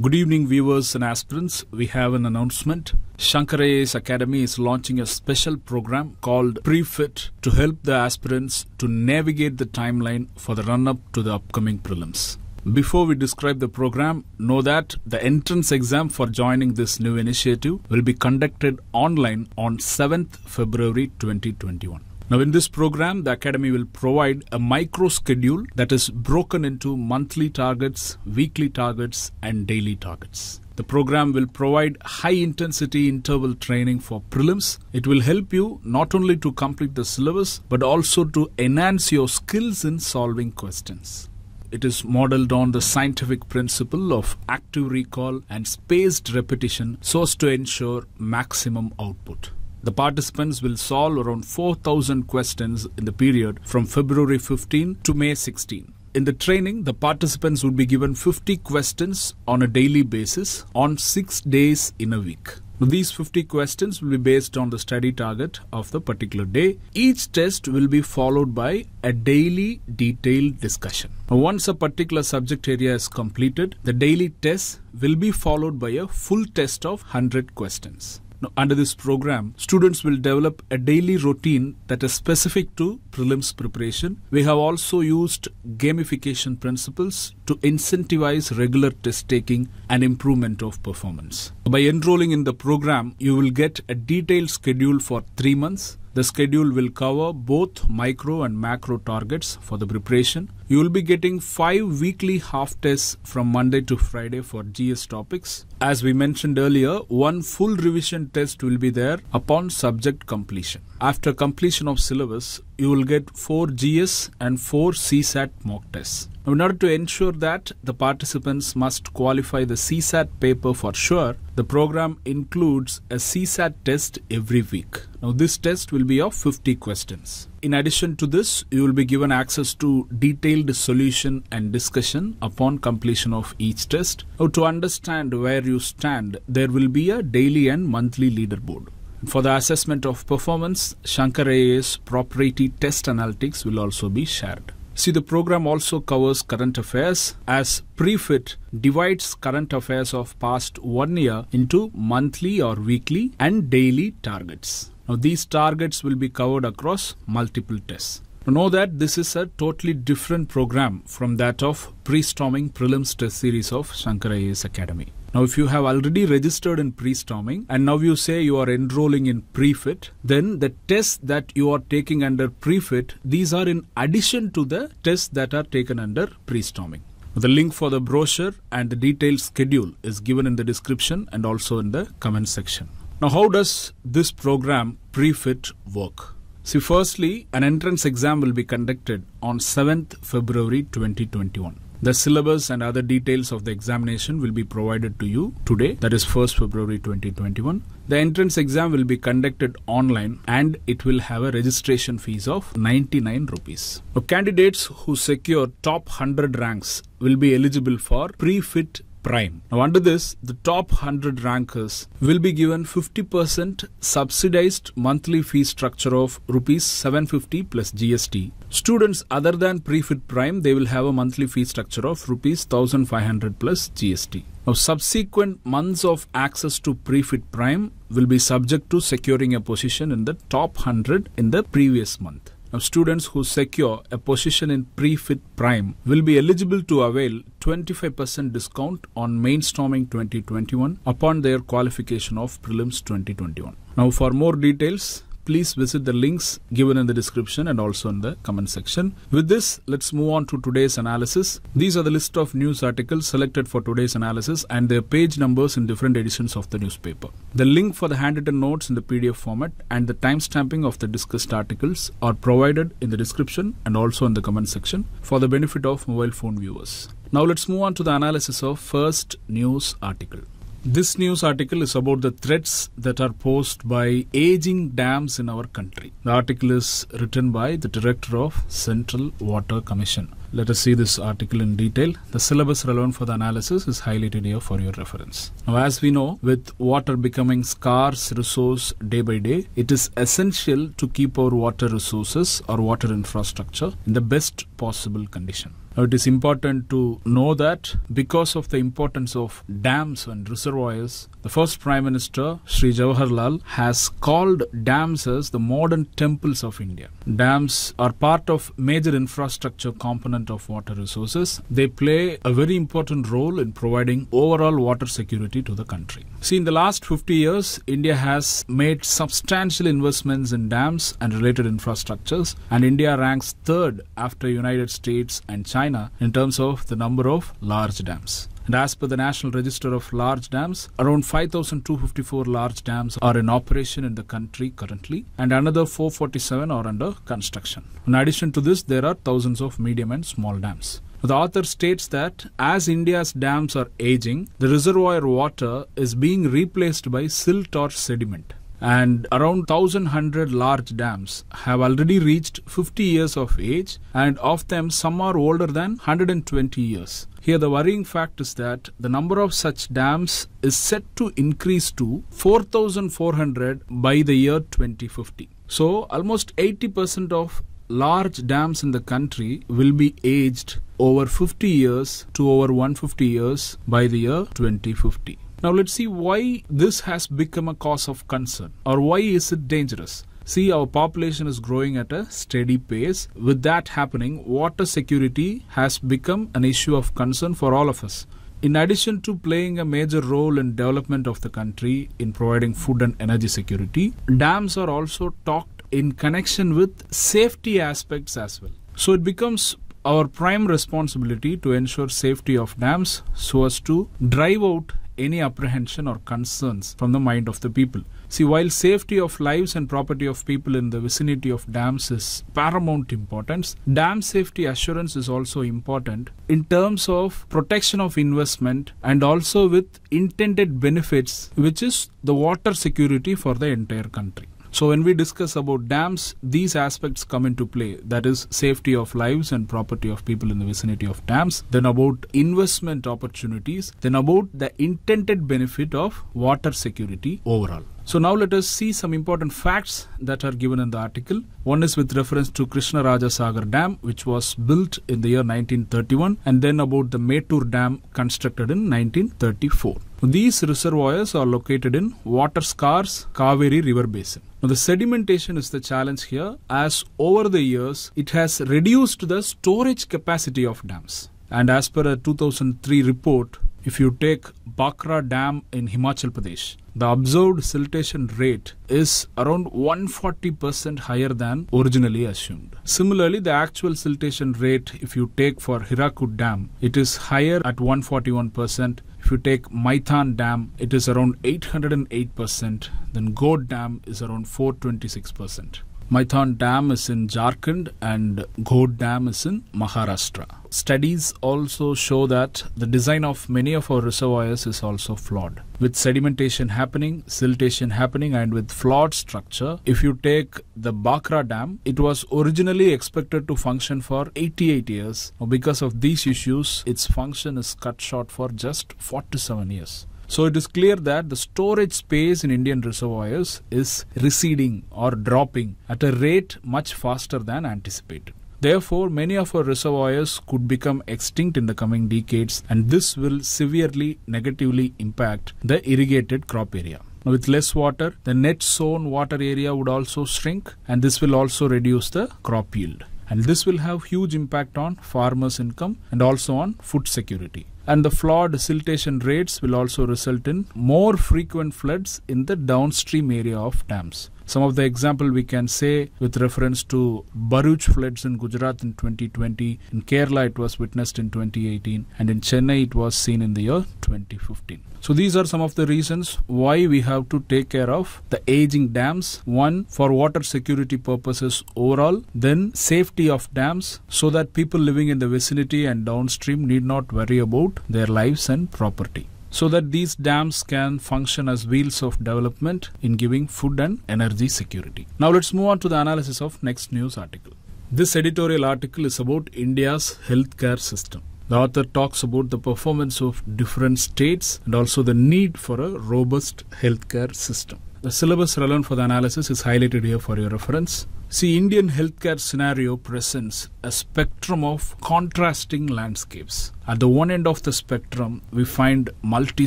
Good evening, viewers and aspirants. We have an announcement. Shankar IAS Academy is launching a special program called Pre-Fit to help the aspirants to navigate the timeline for the run-up to the upcoming prelims. Before we describe the program, know that the entrance exam for joining this new initiative will be conducted online on 7th February 2021. Now, in this program, the Academy will provide a micro schedule that is broken into monthly targets, weekly targets, and daily targets. The program will provide high intensity interval training for prelims. It will help you not only to complete the syllabus but also to enhance your skills in solving questions. It is modeled on the scientific principle of active recall and spaced repetition so as to ensure maximum output. The participants will solve around 4000 questions in the period from February 15 to May 16. In the training, the participants would be given 50 questions on a daily basis on 6 days in a week. These 50 questions will be based on the study target of the particular day. Each test will be followed by a daily detailed discussion. Once a particular subject area is completed, the daily test will be followed by a full test of 100 questions. Now, under this program, students will develop a daily routine that is specific to prelims preparation. We have also used gamification principles to incentivize regular test taking and improvement of performance. By enrolling in the program, you will get a detailed schedule for three months. The schedule will cover both micro and macro targets for the preparation. You will be getting five weekly half tests from Monday to Friday for GS topics. As we mentioned earlier, one full revision test will be there upon subject completion. After completion of syllabus, you will get 4 GS and 4 CSAT mock tests. In order to ensure that the participants must qualify the CSAT paper for sure, the program includes a CSAT test every week. Now, this test will be of 50 questions. In addition to this, you will be given access to detailed solution and discussion upon completion of each test. Now, to understand where you stand, there will be a daily and monthly leaderboard. For the assessment of performance, Shankar IAS proprietary test analytics will also be shared. See, the program also covers current affairs as Prefit divides current affairs of past one year into monthly or weekly and daily targets. Now, these targets will be covered across multiple tests. Now, know that this is a totally different program from that of pre-storming prelims test series of Shankar IAS Academy. Now, if you have already registered in pre-storming and now you say you are enrolling in pre-fit, then the tests that you are taking under pre-fit, these are in addition to the tests that are taken under pre-storming. The link for the brochure and the detailed schedule is given in the description and also in the comment section. Now, how does this program pre-fit work? See, firstly, an entrance exam will be conducted on 7th February 2021. The syllabus and other details of the examination will be provided to you today, that is 1st February 2021. The entrance exam will be conducted online and it will have a registration fees of 99 rupees. Now, candidates who secure top 100 ranks will be eligible for pre-fit Prime. Now, under this, the top 100 rankers will be given 50% subsidized monthly fee structure of rupees 750 plus GST. Students other than Prefit Prime, they will have a monthly fee structure of rupees 1500 plus GST. Now, subsequent months of access to Prefit Prime will be subject to securing a position in the top 100 in the previous month. Now, students who secure a position in Prefit Prime will be eligible to avail 25% discount on Mainstorming 2021 upon their qualification of Prelims 2021. Now, for more details, please visit the links given in the description and also in the comment section. With this, let's move on to today's analysis. These are the list of news articles selected for today's analysis and their page numbers in different editions of the newspaper. The link for the handwritten notes in the PDF format and the timestamping of the discussed articles are provided in the description and also in the comment section for the benefit of mobile phone viewers. Now let's move on to the analysis of first news article. This news article is about the threats that are posed by aging dams in our country. The article is written by the Director of Central Water Commission. Let us see this article in detail. The syllabus relevant for the analysis is highlighted here for your reference. Now, as we know, with water becoming scarce resource day by day, it is essential to keep our water resources or water infrastructure in the best possible condition. It is important to know that because of the importance of dams and reservoirs, the first Prime Minister, Sri Jawaharlal, has called dams as the modern temples of India. Dams are part of major infrastructure component of water resources. They play a very important role in providing overall water security to the country. See, in the last 50 years, India has made substantial investments in dams and related infrastructures, and India ranks third after United States and China in terms of the number of large dams. And as per the National Register of Large Dams, around 5,254 large dams are in operation in the country currently, and another 447 are under construction. In addition to this, there are thousands of medium and small dams. The author states that as India's dams are aging, the reservoir water is being replaced by silt or sediment. And around 1100 large dams have already reached 50 years of age and of them some are older than 120 years. Here the worrying fact is that the number of such dams is set to increase to 4400 by the year 2050 so almost 80% of large dams in the country will be aged over 50 years to over 150 years by the year 2050 now let's see why this has become a cause of concern or why is it dangerous. See, our population is growing at a steady pace. With that happening, water security has become an issue of concern for all of us. In addition to playing a major role in development of the country in providing food and energy security, dams are also talked in connection with safety aspects as well. So it becomes our prime responsibility to ensure safety of dams so as to drive out any apprehension or concerns from the mind of the people. See, while safety of lives and property of people in the vicinity of dams is paramount importance, dam safety assurance is also important in terms of protection of investment and also with intended benefits, which is the water security for the entire country. So when we discuss about dams, these aspects come into play. That is safety of lives and property of people in the vicinity of dams. Then about investment opportunities. Then about the intended benefit of water security overall. So now let us see some important facts that are given in the article. One is with reference to Krishna Raja Sagar Dam, which was built in the year 1931, and then about the Mettur Dam constructed in 1934. These reservoirs are located in water scarce Kaveri River Basin. Now, the sedimentation is the challenge here, as over the years it has reduced the storage capacity of dams. And as per a 2003 report, if you take Bhakra Dam in Himachal Pradesh, the observed siltation rate is around 140% higher than originally assumed. Similarly, the actual siltation rate, if you take for Hirakud Dam, it is higher at 141%. If you take Maithan Dam, it is around 808%. Then Ghod Dam is around 426%. Maithan Dam is in Jharkhand and Ghod Dam is in Maharashtra. Studies also show that the design of many of our reservoirs is also flawed. With sedimentation happening, siltation happening, and with flawed structure, if you take the Bhakra Dam, it was originally expected to function for 88 years. Because of these issues, its function is cut short for just 47 years. So it is clear that the storage space in Indian reservoirs is receding or dropping at a rate much faster than anticipated. Therefore, many of our reservoirs could become extinct in the coming decades, and this will severely negatively impact the irrigated crop area. With less water, the net sown water area would also shrink, and this will also reduce the crop yield. And this will have huge impact on farmers' income and also on food security and the flawed siltation rates will also result in more frequent floods in the downstream area of dams. Some of the example we can say with reference to Bharuch floods in Gujarat in 2020, in Kerala it was witnessed in 2018, and in Chennai it was seen in the year 2015. So these are some of the reasons why we have to take care of the aging dams. One, for water security purposes overall, then safety of dams so that people living in the vicinity and downstream need not worry about their lives and property so that these dams can function as wheels of development in giving food and energy security. Now let's move on to the analysis of next news article. This editorial article is about India's healthcare system. The author talks about the performance of different states and also the need for a robust healthcare system. The syllabus relevant for the analysis is highlighted here for your reference. See, Indian healthcare scenario presents a spectrum of contrasting landscapes. At the one end of the spectrum, we find multi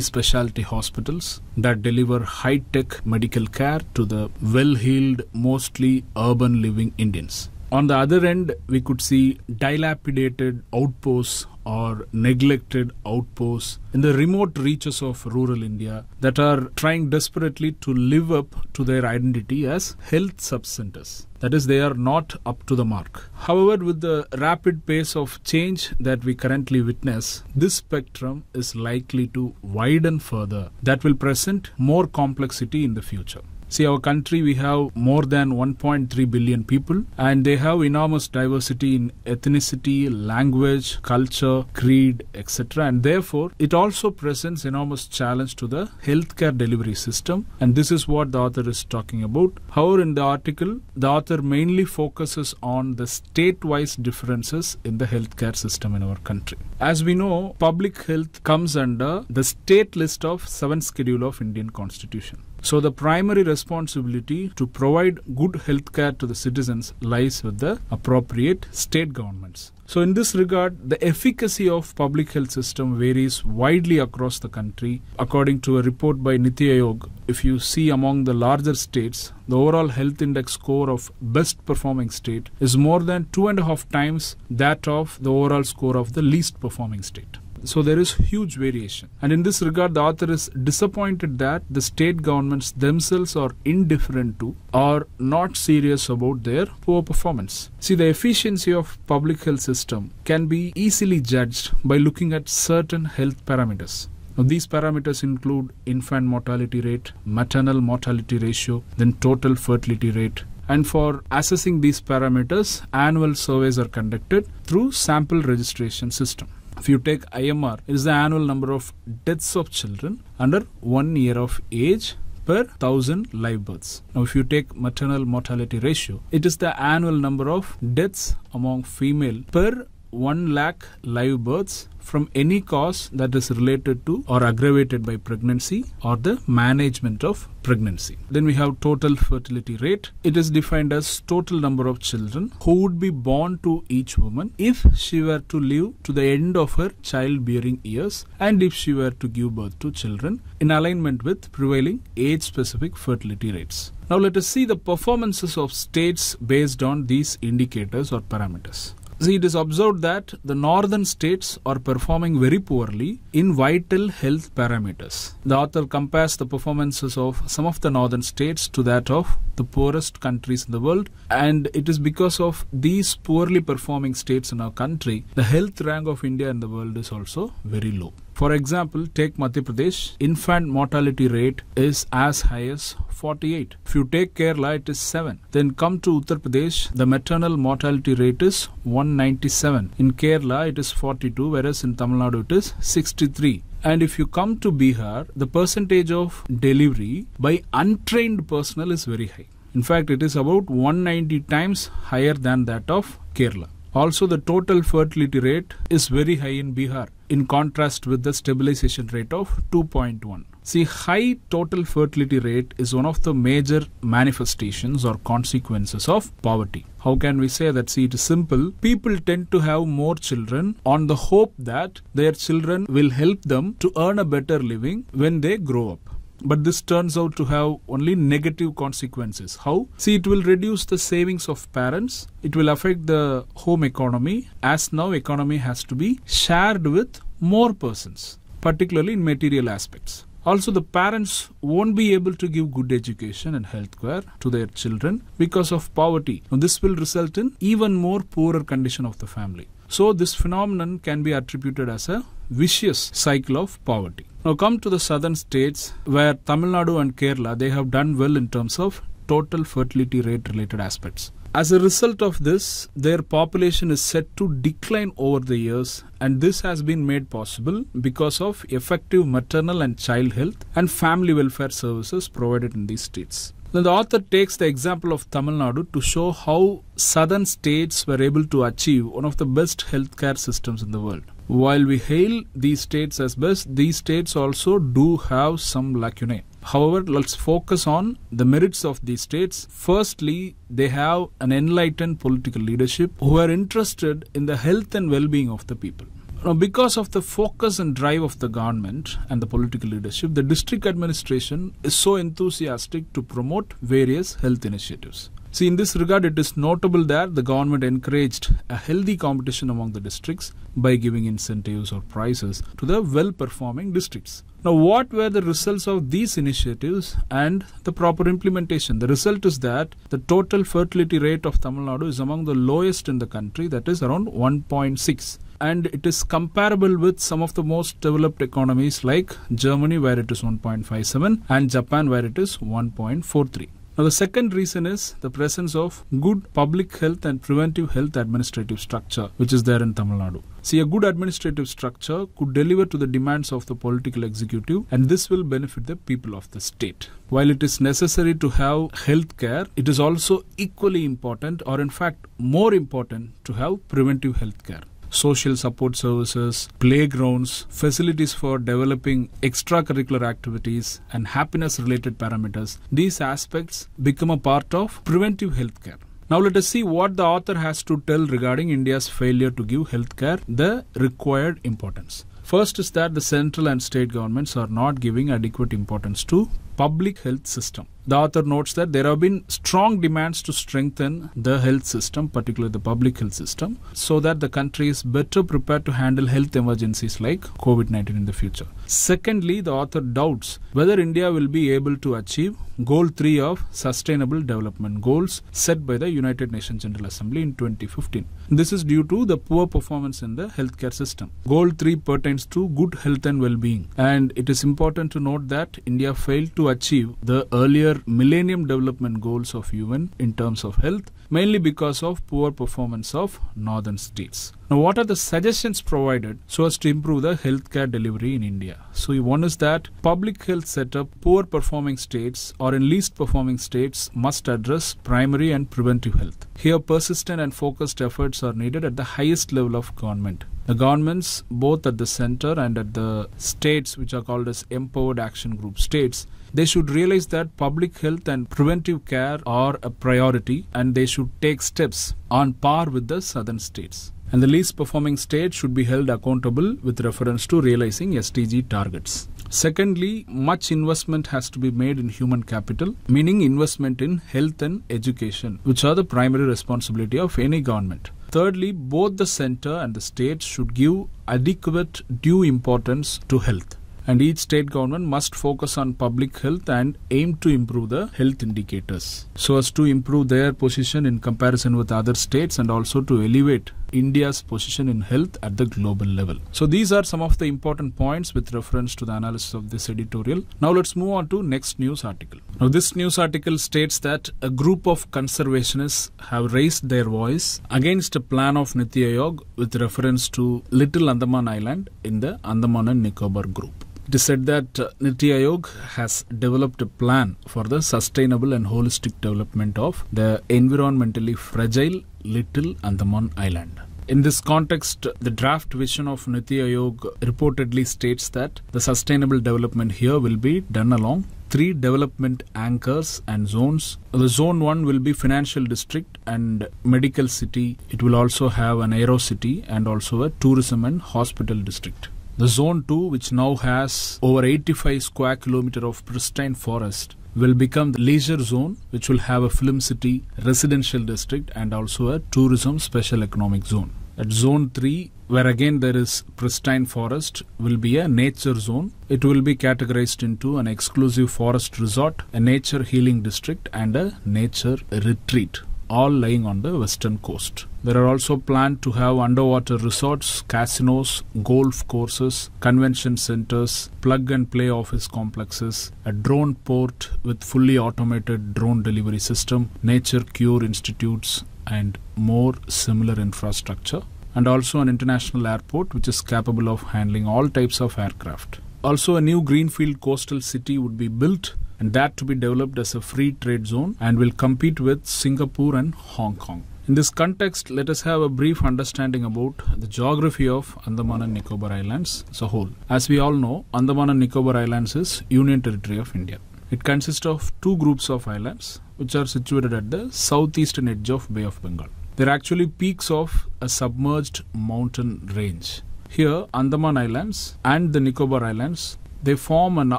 specialty hospitals that deliver high tech medical care to the well heeled, mostly urban living Indians. On the other end, we could see dilapidated outposts or neglected outposts in the remote reaches of rural India that are trying desperately to live up to their identity as health subcenters. That is, they are not up to the mark. However, with the rapid pace of change that we currently witness, this spectrum is likely to widen further. That will present more complexity in the future. See, our country, we have more than 1.3 billion people, and they have enormous diversity in ethnicity, language, culture, creed, etc. And therefore, it also presents enormous challenge to the healthcare delivery system. And this is what the author is talking about. However, in the article, the author mainly focuses on the state-wise differences in the healthcare system in our country. As we know, public health comes under the state list of 7th schedule of Indian Constitution. So the primary responsibility to provide good health care to the citizens lies with the appropriate state governments. So in this regard, the efficacy of public health system varies widely across the country. According to a report by Niti Aayog, if you see among the larger states, the overall health index score of best performing state is more than two and a half times that of the overall score of the least performing state. So there is huge variation. And in this regard, the author is disappointed that the state governments themselves are indifferent to or not serious about their poor performance. See, the efficiency of public health system can be easily judged by looking at certain health parameters. Now, these parameters include infant mortality rate, maternal mortality ratio, then total fertility rate, and for assessing these parameters annual surveys are conducted through sample registration system if you take IMR, it is the annual number of deaths of children under one year of age per thousand live births. Now, if you take maternal mortality ratio, it is the annual number of deaths among female per 1 lakh live births from any cause that is related to or aggravated by pregnancy or the management of pregnancy. Then we have total fertility rate. It is defined as total number of children who would be born to each woman if she were to live to the end of her childbearing years and if she were to give birth to children in alignment with prevailing age specific fertility rates. Now let us see the performances of states based on these indicators or parameters. See, it is observed that the northern states are performing very poorly in vital health parameters. The author compares the performances of some of the northern states to that of the poorest countries in the world, and it is because of these poorly performing states in our country, the health rank of India in the world is also very low. For example, take Madhya Pradesh, infant mortality rate is as high as 48. If you take Kerala, it is 7. Then come to Uttar Pradesh, the maternal mortality rate is 197. In Kerala, it is 42, whereas in Tamil Nadu, it is 63. And if you come to Bihar, the percentage of delivery by untrained personnel is very high. In fact, it is about 190 times higher than that of Kerala. Also, the total fertility rate is very high in Bihar in contrast with the stabilization rate of 2.1. See, high total fertility rate is one of the major manifestations or consequences of poverty. How can we say that? See, it is simple. People tend to have more children on the hope that their children will help them to earn a better living when they grow up but this turns out to have only negative consequences. How? See, it will reduce the savings of parents. It will affect the home economy as now economy has to be shared with more persons, particularly in material aspects. Also, the parents won't be able to give good education and health care to their children because of poverty. And this will result in even more poorer condition of the family. So, this phenomenon can be attributed as a vicious cycle of poverty. Now come to the southern states where Tamil Nadu and Kerala they have done well in terms of total fertility rate related aspects. As a result of this, their population is set to decline over the years, and this has been made possible because of effective maternal and child health and family welfare services provided in these states. Then the author takes the example of Tamil Nadu to show how southern states were able to achieve one of the best healthcare systems in the world. While we hail these states as best, these states also do have some lacunae. However, let's focus on the merits of these states. Firstly, they have an enlightened political leadership who are interested in the health and well being of the people. Now, because of the focus and drive of the government and the political leadership, the district administration is so enthusiastic to promote various health initiatives. See, in this regard, it is notable that the government encouraged a healthy competition among the districts by giving incentives or prizes to the well performing districts. Now, what were the results of these initiatives and the proper implementation? The result is that the total fertility rate of Tamil Nadu is among the lowest in the country, that is around 1.6 and it is comparable with some of the most developed economies like Germany where it is 1.57 and Japan where it is 1.43. Now, the second reason is the presence of good public health and preventive health administrative structure, which is there in Tamil Nadu. See, a good administrative structure could deliver to the demands of the political executive, and this will benefit the people of the state. While it is necessary to have health care, it is also equally important, or in fact, more important, to have preventive health care social support services, playgrounds, facilities for developing extracurricular activities, and happiness related parameters. These aspects become a part of preventive healthcare. Now let us see what the author has to tell regarding India's failure to give healthcare the required importance. First is that the central and state governments are not giving adequate importance to public health system. The author notes that there have been strong demands to strengthen the health system, particularly the public health system, so that the country is better prepared to handle health emergencies like COVID 19 in the future. Secondly, the author doubts whether India will be able to achieve Goal 3 of Sustainable Development Goals set by the United Nations General Assembly in 2015. This is due to the poor performance in the healthcare system. Goal 3 pertains to good health and well being, and it is important to note that India failed to achieve the earlier Millennium Development Goals of UN in terms of health, mainly because of poor performance of northern states. Now, what are the suggestions provided so as to improve the healthcare delivery in India? So, one is that public health setup, poor performing states or in least performing states must address primary and preventive health. Here, persistent and focused efforts are needed at the highest level of government. The governments, both at the center and at the states, which are called as empowered action group states, they should realize that public health and preventive care are a priority and they should take steps on par with the southern states. And the least performing state should be held accountable with reference to realizing SDG targets. Secondly, much investment has to be made in human capital, meaning investment in health and education, which are the primary responsibility of any government. Thirdly, both the center and the states should give adequate due importance to health and each state government must focus on public health and aim to improve the health indicators so as to improve their position in comparison with other states and also to elevate India's position in health at the global level. So these are some of the important points with reference to the analysis of this editorial. Now let's move on to next news article. Now this news article states that a group of conservationists have raised their voice against a plan of Niti Aayog with reference to Little Andaman Island in the Andaman and Nicobar group. It is said that uh, Niti Aayog has developed a plan for the sustainable and holistic development of the environmentally fragile Little Andaman Island. In this context, the draft vision of Niti Aayog reportedly states that the sustainable development here will be done along three development anchors and zones. The zone 1 will be financial district and medical city. It will also have an aero city and also a tourism and hospital district. The zone 2 which now has over 85 square kilometer of pristine forest will become the leisure zone which will have a film city, residential district and also a tourism special economic zone. At zone 3 where again there is pristine forest will be a nature zone. It will be categorized into an exclusive forest resort, a nature healing district and a nature retreat all lying on the western coast. There are also planned to have underwater resorts, casinos, golf courses, convention centers, plug and play office complexes, a drone port with fully automated drone delivery system, nature cure institutes, and more similar infrastructure. And also an international airport which is capable of handling all types of aircraft. Also, a new greenfield coastal city would be built and that to be developed as a free trade zone and will compete with Singapore and Hong Kong. In this context, let us have a brief understanding about the geography of Andaman and Nicobar Islands as a whole. As we all know, Andaman and Nicobar Islands is Union Territory of India. It consists of two groups of islands which are situated at the southeastern edge of Bay of Bengal. They are actually peaks of a submerged mountain range. Here, Andaman Islands and the Nicobar Islands they form an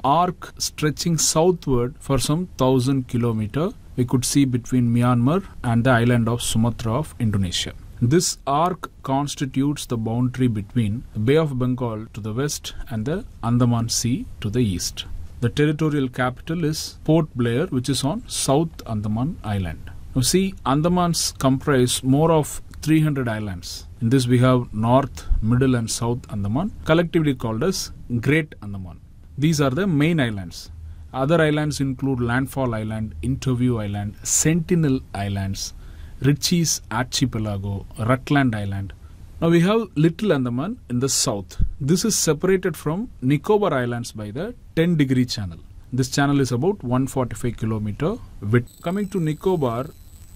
arc stretching southward for some thousand kilometer we could see between Myanmar and the island of Sumatra of Indonesia. This arc constitutes the boundary between the Bay of Bengal to the west and the Andaman Sea to the east. The territorial capital is Port Blair, which is on South Andaman Island. Now, see, Andamans comprise more of 300 islands. In this, we have North, Middle, and South Andaman, collectively called as Great Andaman. These are the main islands. Other islands include Landfall Island, Interview Island, Sentinel Islands, Ritchie's Archipelago, Rutland Island. Now we have Little Andaman in the south. This is separated from Nicobar Islands by the 10 degree channel. This channel is about 145 kilometer width. Coming to Nicobar,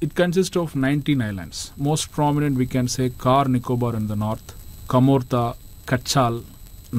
it consists of 19 islands. Most prominent we can say Car Nicobar in the north, Kamorta, Kachal,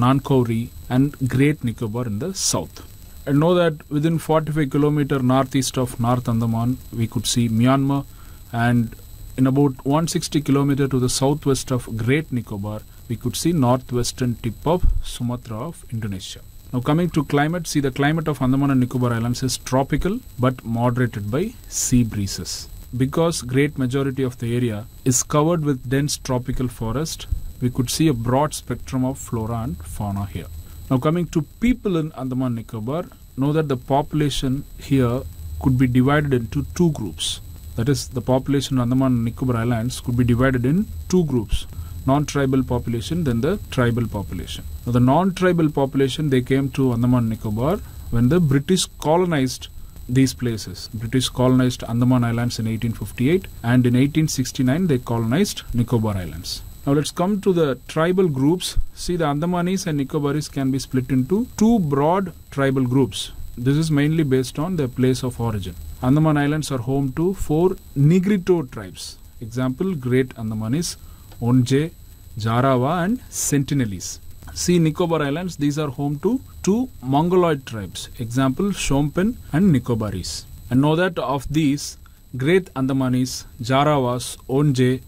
Nancowry and Great Nicobar in the south. And know that within 45 kilometer northeast of North Andaman, we could see Myanmar, and in about 160 kilometer to the southwest of Great Nicobar, we could see northwestern tip of Sumatra of Indonesia. Now coming to climate, see the climate of Andaman and Nicobar Islands is tropical but moderated by sea breezes. Because great majority of the area is covered with dense tropical forest, we could see a broad spectrum of flora and fauna here. Now coming to people in Andaman Nicobar, know that the population here could be divided into two groups. That is, the population in Andaman Nicobar Islands could be divided in two groups. Non-tribal population, then the tribal population. Now the non-tribal population, they came to Andaman Nicobar when the British colonized these places. British colonized Andaman Islands in 1858 and in 1869 they colonized Nicobar Islands. Now let's come to the tribal groups. See the Andamanis and Nicobaris can be split into two broad tribal groups. This is mainly based on their place of origin. Andaman Islands are home to four Negrito tribes. Example Great Andamanis, Onge, Jarawa and Sentinelese. See Nicobar Islands, these are home to two Mongoloid tribes. Example Shompen and Nicobaris. And know that of these, Great Andamanis, Jarawas, Onge,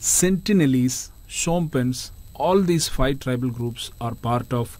Sentinelese, Shompens, all these five tribal groups are part of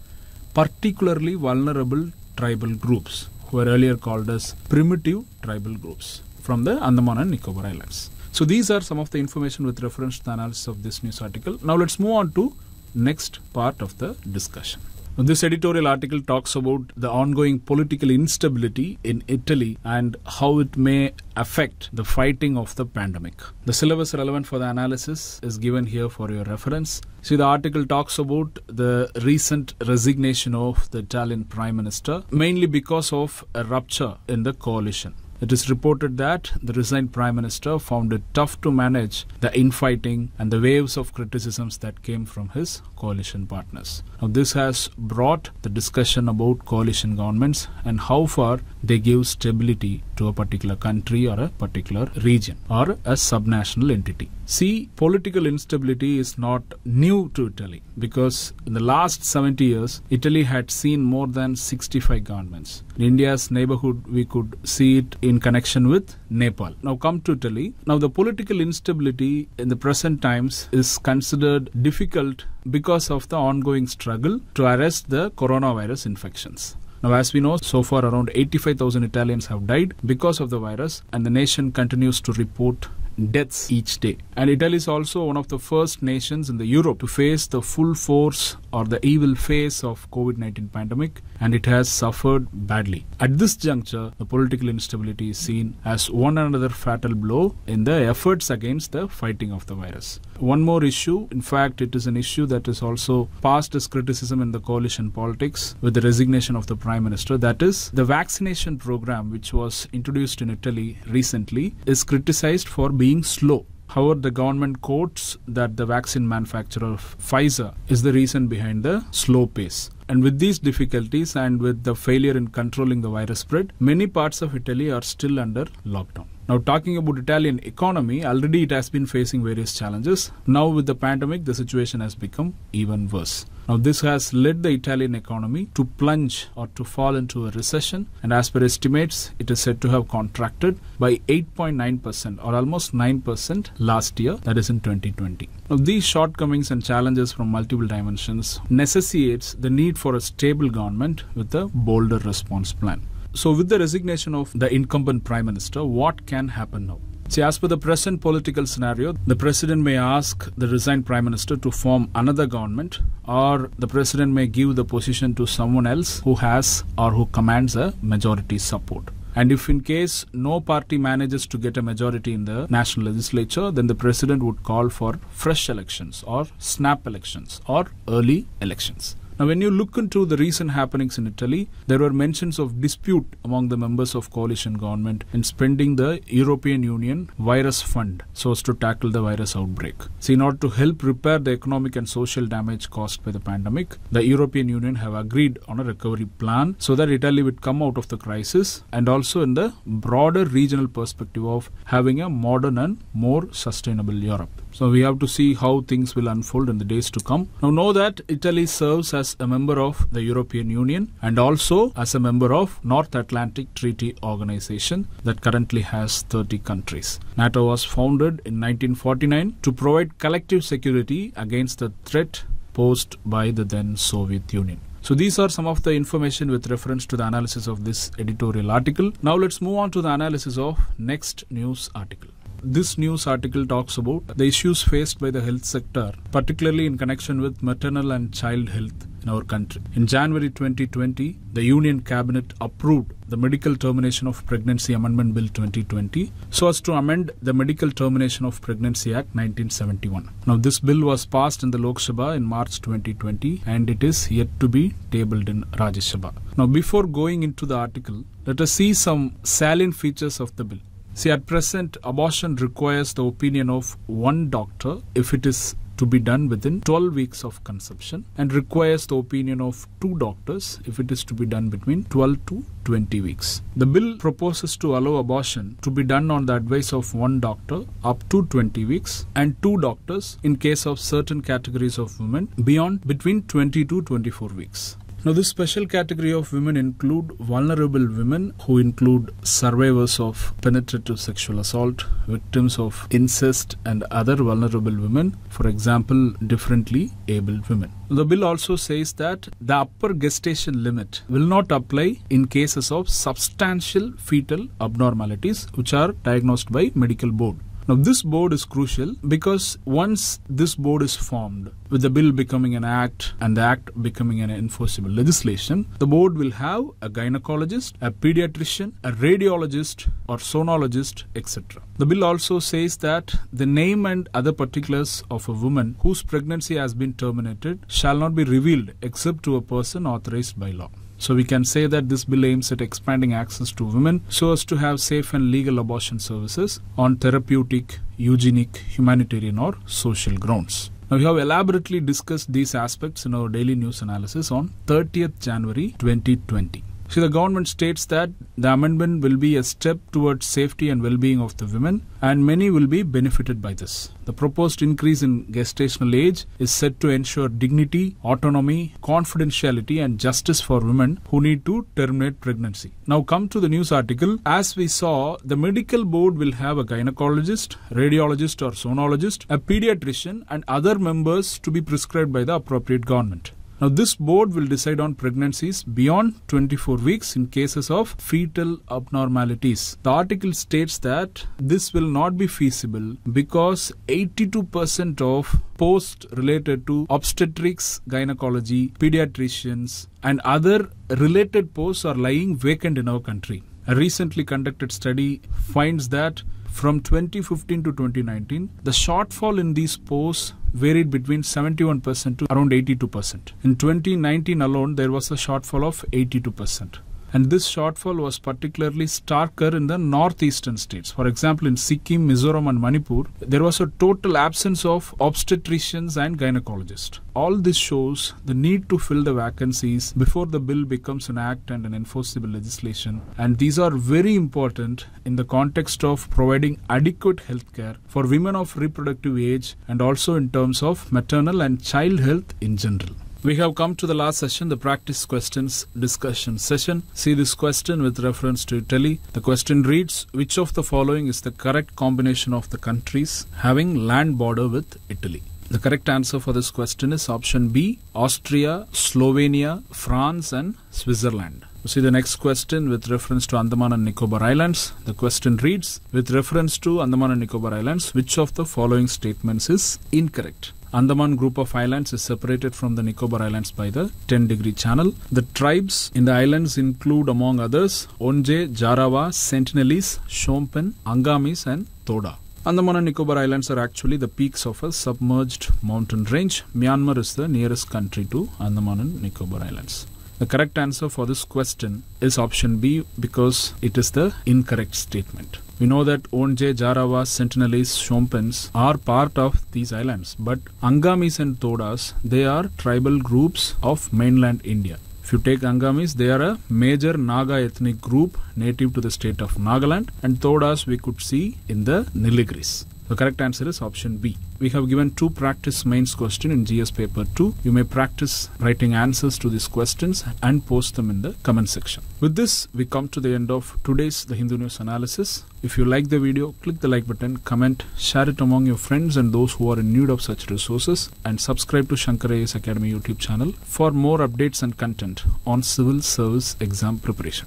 particularly vulnerable tribal groups who were earlier called as primitive tribal groups from the Andaman and Nicobar Islands. So these are some of the information with reference to the analysis of this news article. Now let's move on to next part of the discussion. This editorial article talks about the ongoing political instability in Italy and how it may affect the fighting of the pandemic. The syllabus relevant for the analysis is given here for your reference. See, the article talks about the recent resignation of the Italian Prime Minister, mainly because of a rupture in the coalition. It is reported that the resigned Prime Minister found it tough to manage the infighting and the waves of criticisms that came from his coalition partners. Now, this has brought the discussion about coalition governments and how far they give stability to a particular country or a particular region or a subnational entity. See, political instability is not new to Italy because in the last 70 years, Italy had seen more than 65 governments. In India's neighborhood, we could see it in connection with Nepal. Now, come to Italy. Now, the political instability in the present times is considered difficult because of the ongoing struggle to arrest the coronavirus infections. Now, as we know, so far around 85,000 Italians have died because of the virus, and the nation continues to report deaths each day. And Italy is also one of the first nations in the Europe to face the full force or the evil face of COVID-19 pandemic and it has suffered badly. At this juncture, the political instability is seen as one another fatal blow in the efforts against the fighting of the virus. One more issue, in fact, it is an issue that is also passed as criticism in the coalition politics with the resignation of the Prime Minister. That is, the vaccination program, which was introduced in Italy recently, is criticized for being slow. However, the government quotes that the vaccine manufacturer Pfizer is the reason behind the slow pace. And with these difficulties and with the failure in controlling the virus spread, many parts of Italy are still under lockdown. Now, talking about Italian economy, already it has been facing various challenges. Now, with the pandemic, the situation has become even worse. Now, this has led the Italian economy to plunge or to fall into a recession, and as per estimates, it is said to have contracted by 8.9% or almost 9% last year, that is in 2020. Now, these shortcomings and challenges from multiple dimensions necessitates the need for a stable government with a bolder response plan. So, with the resignation of the incumbent prime minister, what can happen now? See, as per the present political scenario, the president may ask the resigned prime minister to form another government, or the president may give the position to someone else who has or who commands a majority support. And if in case no party manages to get a majority in the national legislature, then the president would call for fresh elections or snap elections or early elections. Now, when you look into the recent happenings in Italy, there were mentions of dispute among the members of coalition government in spending the European Union virus fund so as to tackle the virus outbreak. So, in order to help repair the economic and social damage caused by the pandemic, the European Union have agreed on a recovery plan so that Italy would come out of the crisis and also in the broader regional perspective of having a modern and more sustainable Europe. So we have to see how things will unfold in the days to come. Now know that Italy serves as a member of the European Union and also as a member of North Atlantic Treaty Organization that currently has 30 countries. NATO was founded in 1949 to provide collective security against the threat posed by the then Soviet Union. So these are some of the information with reference to the analysis of this editorial article. Now let's move on to the analysis of next news article. This news article talks about the issues faced by the health sector, particularly in connection with maternal and child health in our country. In January 2020, the Union Cabinet approved the Medical Termination of Pregnancy Amendment Bill 2020 so as to amend the Medical Termination of Pregnancy Act 1971. Now, this bill was passed in the Lok Sabha in March 2020 and it is yet to be tabled in Rajya Sabha. Now, before going into the article, let us see some salient features of the bill. See, at present, abortion requires the opinion of one doctor if it is to be done within 12 weeks of conception and requires the opinion of two doctors if it is to be done between 12 to 20 weeks. The bill proposes to allow abortion to be done on the advice of one doctor up to 20 weeks and two doctors in case of certain categories of women beyond between 20 to 24 weeks. Now, this special category of women include vulnerable women who include survivors of penetrative sexual assault, victims of incest, and other vulnerable women, for example, differently abled women. The bill also says that the upper gestation limit will not apply in cases of substantial fetal abnormalities which are diagnosed by medical board. Now, this board is crucial because once this board is formed, with the bill becoming an act and the act becoming an enforceable legislation, the board will have a gynecologist, a pediatrician, a radiologist, or sonologist, etc. The bill also says that the name and other particulars of a woman whose pregnancy has been terminated shall not be revealed except to a person authorized by law. So we can say that this bill aims at expanding access to women so as to have safe and legal abortion services on therapeutic, eugenic, humanitarian or social grounds. Now we have elaborately discussed these aspects in our daily news analysis on 30th January 2020. See, the government states that the amendment will be a step towards safety and well-being of the women, and many will be benefited by this. The proposed increase in gestational age is set to ensure dignity, autonomy, confidentiality, and justice for women who need to terminate pregnancy. Now, come to the news article. As we saw, the medical board will have a gynecologist, radiologist, or sonologist, a pediatrician, and other members to be prescribed by the appropriate government. Now, this board will decide on pregnancies beyond 24 weeks in cases of fetal abnormalities. The article states that this will not be feasible because 82% of posts related to obstetrics, gynecology, pediatricians, and other related posts are lying vacant in our country. A recently conducted study finds that from 2015 to 2019, the shortfall in these posts varied between 71% to around 82%. In 2019 alone, there was a shortfall of 82%. And this shortfall was particularly starker in the northeastern states. For example, in Sikkim, Mizoram, and Manipur, there was a total absence of obstetricians and gynecologists. All this shows the need to fill the vacancies before the bill becomes an act and an enforceable legislation. And these are very important in the context of providing adequate health care for women of reproductive age and also in terms of maternal and child health in general. We have come to the last session, the practice questions discussion session. See this question with reference to Italy. The question reads Which of the following is the correct combination of the countries having land border with Italy? The correct answer for this question is option B Austria, Slovenia, France, and Switzerland. See the next question with reference to Andaman and Nicobar Islands. The question reads With reference to Andaman and Nicobar Islands, which of the following statements is incorrect? Andaman group of islands is separated from the Nicobar Islands by the 10 degree channel. The tribes in the islands include, among others, Onge, Jarawa, Sentinelese, Shompen, Angamis, and Toda. Andaman and Nicobar Islands are actually the peaks of a submerged mountain range. Myanmar is the nearest country to Andaman and Nicobar Islands. The correct answer for this question is option B because it is the incorrect statement. We know that Onge, Jarawa, Sentinelese, Shompens are part of these islands, but Angamis and Todas, they are tribal groups of mainland India. If you take Angamis, they are a major Naga ethnic group native to the state of Nagaland, and Todas we could see in the Nilgiris. The correct answer is option B. We have given two practice mains question in GS paper 2. You may practice writing answers to these questions and post them in the comment section. With this, we come to the end of today's The Hindu News analysis. If you like the video, click the like button, comment, share it among your friends and those who are in need of such resources, and subscribe to Shankar IAS Academy YouTube channel for more updates and content on civil service exam preparation.